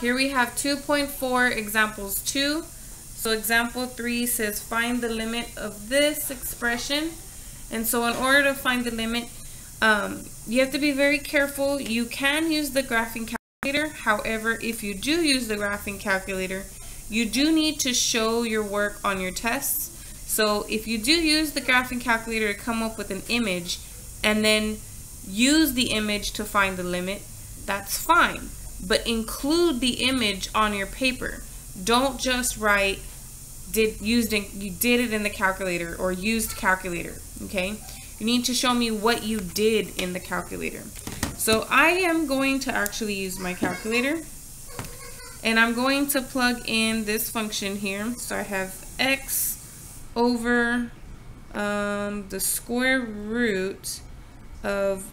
Here we have 2.4 examples 2. So example 3 says find the limit of this expression. And so in order to find the limit, um, you have to be very careful. You can use the graphing calculator. However, if you do use the graphing calculator, you do need to show your work on your tests. So if you do use the graphing calculator to come up with an image and then use the image to find the limit, that's fine. But include the image on your paper. Don't just write did used in, you did it in the calculator or used calculator, okay? You need to show me what you did in the calculator. So I am going to actually use my calculator and I'm going to plug in this function here. So I have x over um, the square root of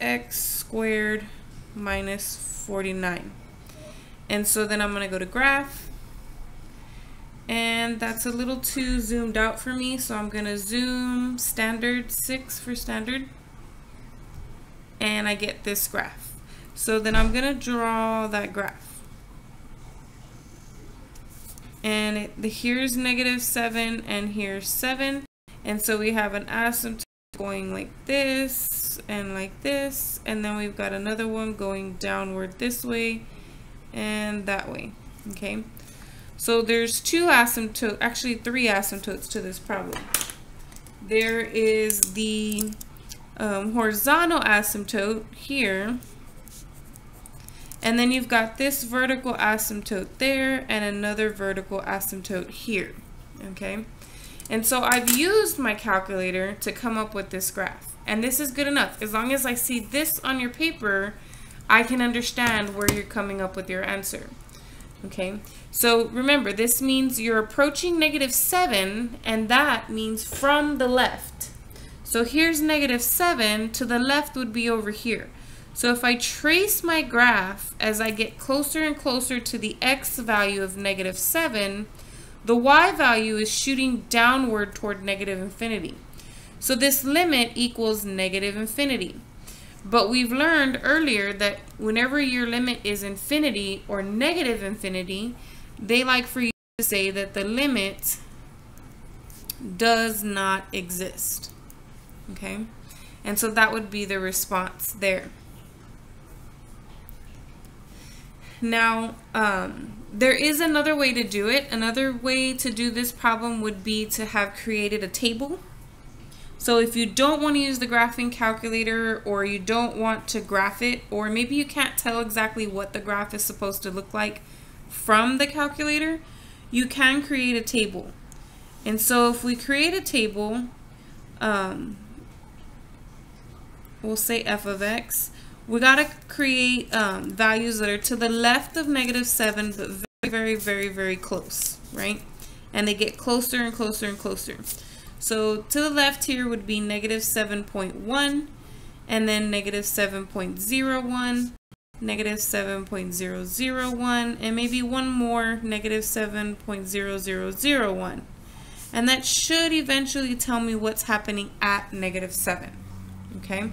x squared minus 49. And so then I'm going to go to graph. And that's a little too zoomed out for me so I'm gonna zoom standard 6 for standard. And I get this graph. So then I'm gonna draw that graph. And it, the, here's negative 7 and here's 7 and so we have an asymptote going like this and like this and then we've got another one going downward this way and that way okay so there's two asymptotes, actually three asymptotes to this problem. There is the um, horizontal asymptote here, and then you've got this vertical asymptote there and another vertical asymptote here, okay? And so I've used my calculator to come up with this graph. And this is good enough. As long as I see this on your paper, I can understand where you're coming up with your answer. Okay, so remember, this means you're approaching negative 7, and that means from the left. So here's negative 7, to the left would be over here. So if I trace my graph as I get closer and closer to the x value of negative 7, the y value is shooting downward toward negative infinity. So this limit equals negative infinity. But we've learned earlier that whenever your limit is infinity or negative infinity, they like for you to say that the limit does not exist. Okay? And so that would be the response there. Now, um, there is another way to do it. Another way to do this problem would be to have created a table so if you don't want to use the graphing calculator or you don't want to graph it or maybe you can't tell exactly what the graph is supposed to look like from the calculator, you can create a table. And so if we create a table, um, we'll say f of x, we got to create um, values that are to the left of negative 7 but very, very, very, very close, right? And they get closer and closer and closer. So to the left here would be negative 7.1 and then negative 7.01, negative 7.001, and maybe one more negative 7.0001. And that should eventually tell me what's happening at negative 7. Okay,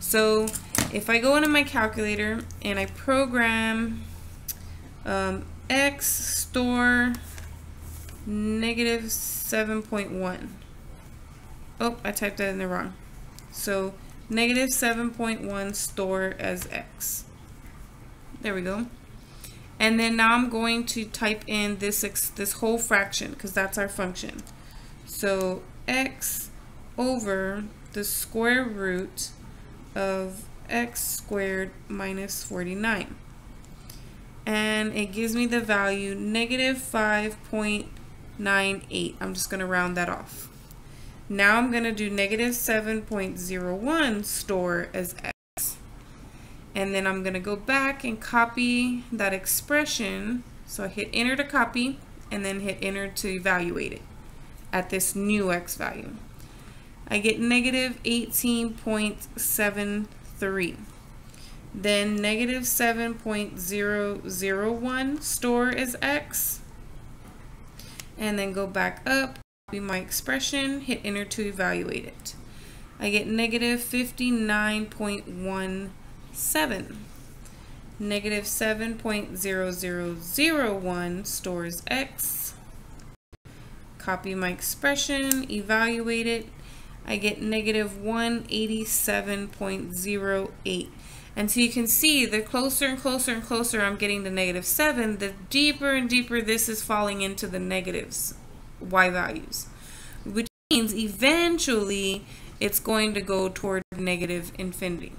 so if I go into my calculator and I program um, x store negative 7.1 Oh, I typed that in the wrong. So negative 7.1 store as x. There we go. And then now I'm going to type in this this whole fraction because that's our function. So x over the square root of x squared minus 49. And it gives me the value negative 5.98. I'm just going to round that off. Now I'm going to do negative 7.01 store as x. And then I'm going to go back and copy that expression. So I hit enter to copy and then hit enter to evaluate it at this new x value. I get negative 18.73. Then negative 7.001 store is x. And then go back up be my expression, hit enter to evaluate it. I get negative 59.17. Negative 7.0001 stores x. Copy my expression, evaluate it. I get negative 187.08. And so you can see the closer and closer and closer I'm getting to negative 7, the deeper and deeper this is falling into the negatives, y values. Which means eventually it's going to go toward negative infinity.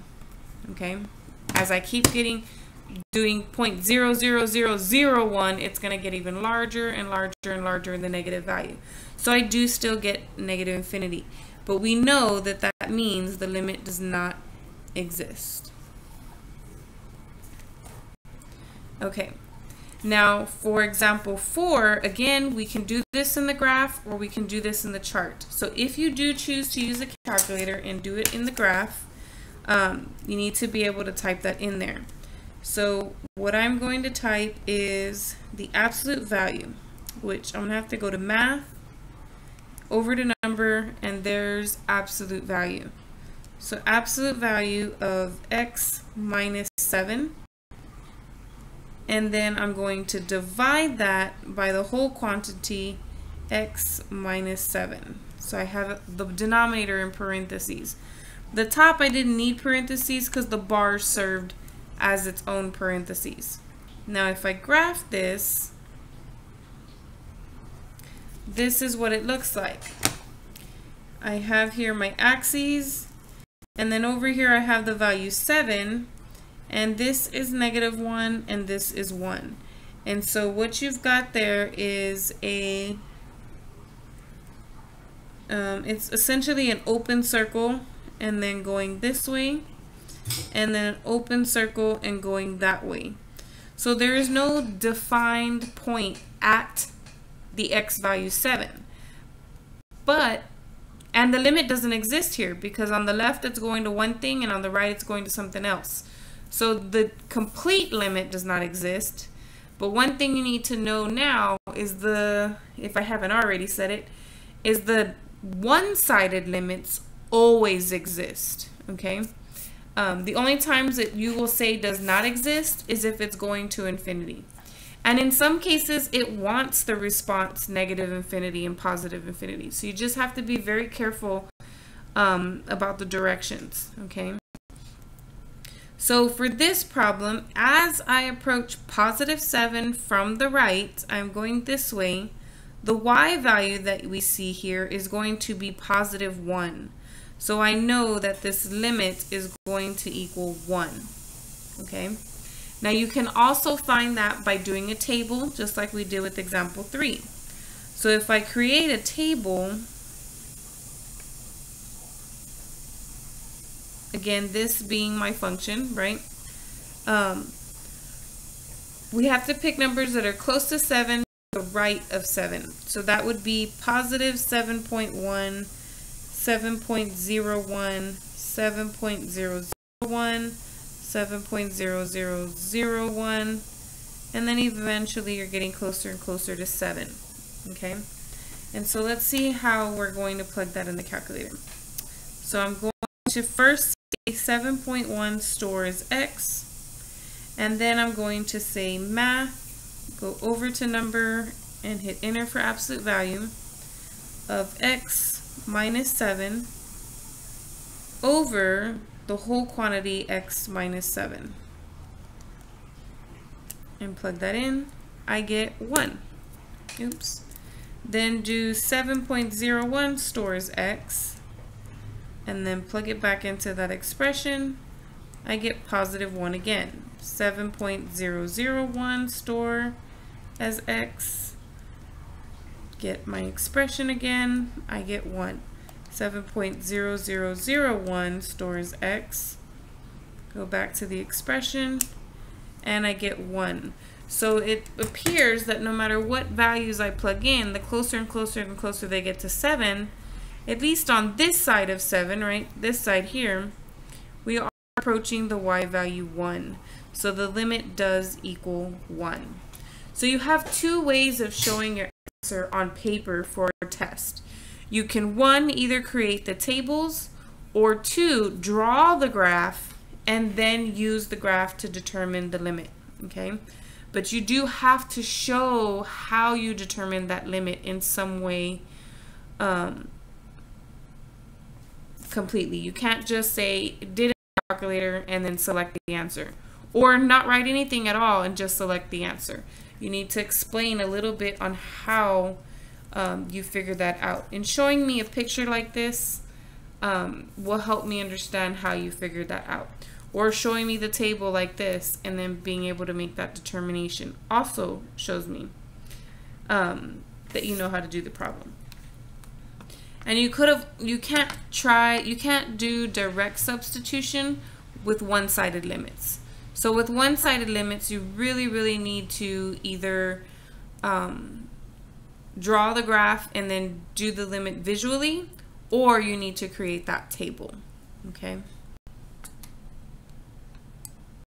Okay? As I keep getting doing 0.00001, it's going to get even larger and larger and larger in the negative value. So I do still get negative infinity. But we know that that means the limit does not exist. Okay. Now, for example 4, again, we can do this in the graph or we can do this in the chart. So if you do choose to use a calculator and do it in the graph, um, you need to be able to type that in there. So what I'm going to type is the absolute value, which I'm going to have to go to math, over to number, and there's absolute value. So absolute value of x minus 7 and then I'm going to divide that by the whole quantity x minus 7. So I have the denominator in parentheses. The top I didn't need parentheses because the bar served as its own parentheses. Now if I graph this, this is what it looks like. I have here my axes, and then over here I have the value 7, and this is negative 1 and this is 1 and so what you've got there is a um, it's essentially an open circle and then going this way and then an open circle and going that way so there is no defined point at the x value 7 but and the limit doesn't exist here because on the left it's going to one thing and on the right it's going to something else so the complete limit does not exist. But one thing you need to know now is the, if I haven't already said it, is the one-sided limits always exist, okay? Um, the only times that you will say does not exist is if it's going to infinity. And in some cases, it wants the response negative infinity and positive infinity. So you just have to be very careful um, about the directions, okay? So for this problem, as I approach positive 7 from the right, I'm going this way, the y value that we see here is going to be positive 1. So I know that this limit is going to equal 1. Okay. Now you can also find that by doing a table, just like we did with example 3. So if I create a table Again, this being my function, right? Um, we have to pick numbers that are close to 7 to the right of 7. So that would be positive 7.1, 7.01, 7.001, 7.0001, and then eventually you're getting closer and closer to 7. Okay? And so let's see how we're going to plug that in the calculator. So I'm going to first say 7.1 stores x and then I'm going to say math go over to number and hit enter for absolute value of x minus 7 over the whole quantity x minus 7 and plug that in I get 1 oops then do 7.01 stores x and then plug it back into that expression, I get positive 1 again. 7.001 store as x. Get my expression again, I get 1. 7.0001 stores x. Go back to the expression, and I get 1. So it appears that no matter what values I plug in, the closer and closer and closer they get to 7, at least on this side of 7, right, this side here, we are approaching the y value 1. So the limit does equal 1. So you have two ways of showing your answer on paper for a test. You can, one, either create the tables, or two, draw the graph and then use the graph to determine the limit, okay? But you do have to show how you determine that limit in some way um, completely. You can't just say, did a calculator and then select the answer. Or not write anything at all and just select the answer. You need to explain a little bit on how um, you figure that out. And showing me a picture like this um, will help me understand how you figured that out. Or showing me the table like this and then being able to make that determination also shows me um, that you know how to do the problem. And you could have, you can't try, you can't do direct substitution with one-sided limits. So with one-sided limits, you really, really need to either um, draw the graph and then do the limit visually, or you need to create that table, okay?